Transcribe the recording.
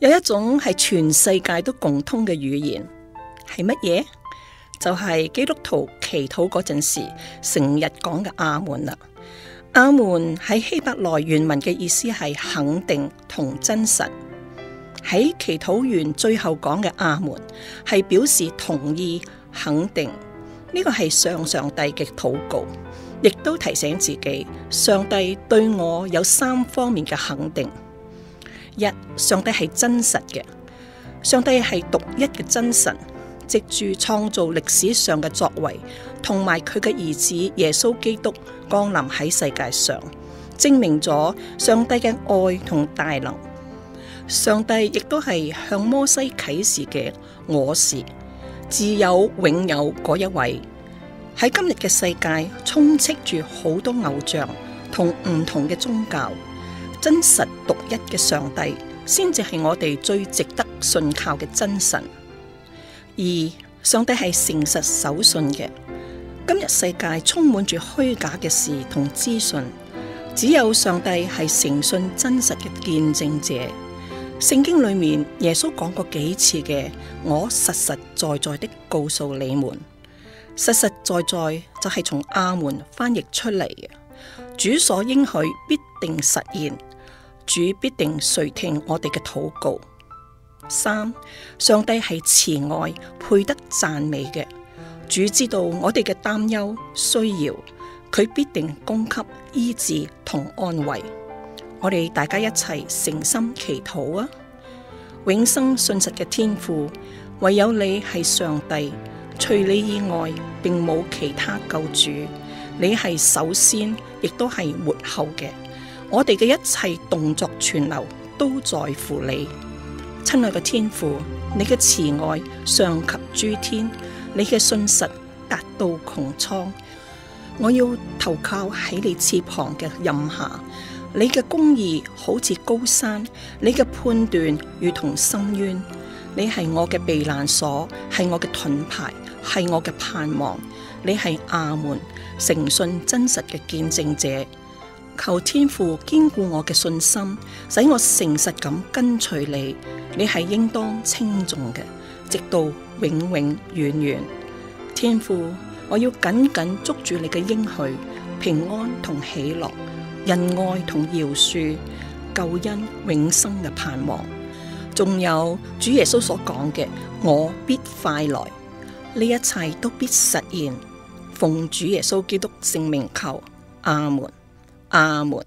有一种系全世界都共通嘅语言，系乜嘢？就系基督徒祈祷嗰阵时，成日讲嘅阿门啦。阿门喺希伯来原文嘅意思系肯定同真实。喺祈祷完最后讲嘅阿门，系表示同意肯定。呢个系上上帝嘅祷告，亦都提醒自己，上帝对我有三方面嘅肯定。一，上帝系真实嘅，上帝系独一嘅真神，藉住创造历史上嘅作为，同埋佢嘅儿子耶稣基督降临喺世界上，证明咗上帝嘅爱同大能。上帝亦都系向摩西启示嘅，我是自有、永有嗰一位。喺今日嘅世界，充斥住好多偶像同唔同嘅宗教。真实独一嘅上帝，先至系我哋最值得信靠嘅真神。二，上帝系诚实守信嘅。今日世界充满住虚假嘅事同资讯，只有上帝系诚信真实嘅见证者。圣经里面耶稣讲过几次嘅，我实实在在的告诉你们，实实在在就系从阿门翻译出嚟嘅，主所应许必定实现。主必定垂听我哋嘅祷告。三，上帝系慈爱，配得赞美嘅。主知道我哋嘅担忧、需要，佢必定供给医治同安慰。我哋大家一齐诚心祈祷啊！永生信实嘅天父，唯有你系上帝，除你以外，并冇其他救主。你系首先，亦都系末后嘅。我哋嘅一切动作存留都在乎你，亲爱嘅天父，你嘅慈爱上及诸天，你嘅信实达到穹苍。我要投靠喺你翅膀嘅荫下，你嘅公义好似高山，你嘅判断如同深渊。你系我嘅避难所，系我嘅盾牌，系我嘅盼望。你系亚门，诚信真实嘅见证者。求天父坚固我嘅信心，使我诚实咁跟随你。你系应当称重嘅，直到永永远远。天父，我要紧紧捉住你嘅应许、平安同喜乐、仁爱同饶恕、救恩永生嘅盼望。仲有主耶稣所讲嘅，我必快来，呢一切都必实现。奉主耶稣基督圣名求，阿门。阿门。